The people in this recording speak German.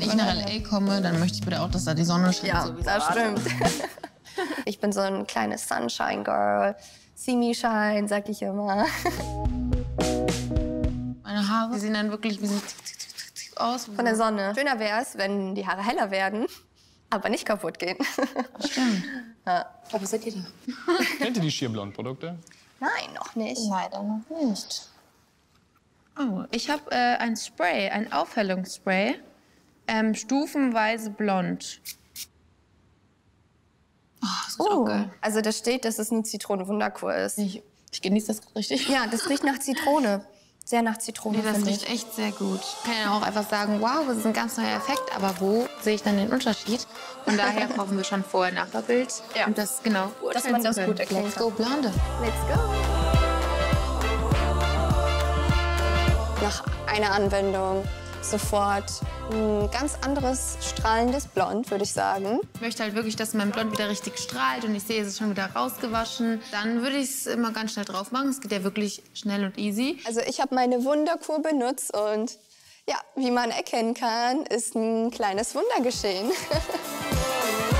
ich nach L.A. komme, dann möchte ich bitte auch, dass da die Sonne scheint. Ja, so das stimmt. ich bin so ein kleines Sunshine-Girl. See me shine, sag ich immer. Meine Haare sehen dann wirklich wie so tick, tick, tick, tick, tick aus. Von der Sonne. Schöner wäre es, wenn die Haare heller werden, aber nicht kaputt gehen. Stimmt. Aber seid ihr da? Kennt ihr die Schierblond-Produkte? Nein, noch nicht. Leider noch nicht. Oh, ich habe äh, ein Spray, ein Aufhellungsspray. Ähm, stufenweise blond. Oh, das geil. Also da steht, dass es eine Zitrone-Wunderkur ist. Ich, ich genieße das richtig. Ja, das riecht nach Zitrone. Sehr nach Zitrone, Nee, das finde riecht ich. echt sehr gut. Ich kann ja auch einfach sagen, wow, das ist ein ganz neuer Effekt, aber wo sehe ich dann den Unterschied? Von daher brauchen wir schon Vorher-Nachher-Bild. Ja. Und das genau Dass man das gut erkennen Let's go, Blonde. Let's go. Nach einer Anwendung sofort ein ganz anderes strahlendes Blond, würde ich sagen. Ich möchte halt wirklich, dass mein Blond wieder richtig strahlt und ich sehe, es ist schon wieder rausgewaschen. Dann würde ich es immer ganz schnell drauf machen. Es geht ja wirklich schnell und easy. Also ich habe meine Wunderkur benutzt und ja, wie man erkennen kann, ist ein kleines Wunder geschehen.